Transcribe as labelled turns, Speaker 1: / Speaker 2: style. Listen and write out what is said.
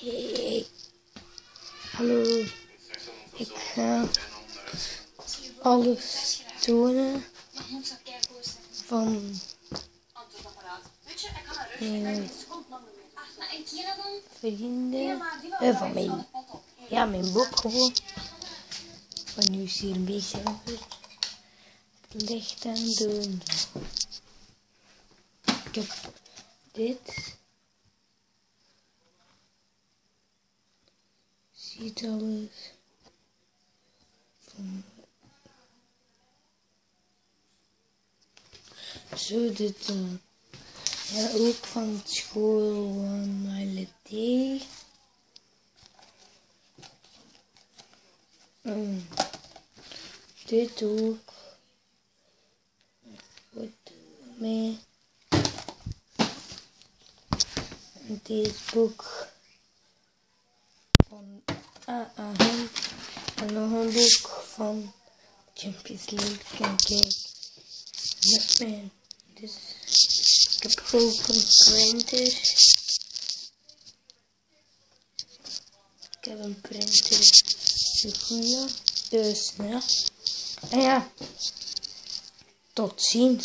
Speaker 1: Hey. Hallo. Ik ga alles tonen van eh, vrienden eh, van mijn, ja, mijn boek gewoon. Maar nu is hier een beetje licht aan doen. Ik heb dit. Ziet alles. Van Zo dit dan. Ja, ook van school van holiday. Mm. Dit ook. Wat mee. Dit boek van ah, ah, en nog een boek van Champions League kijken. Met mijn, dus ik heb ook een printer. Ik heb een printer, de goede, dus ja. En ja, tot ziens.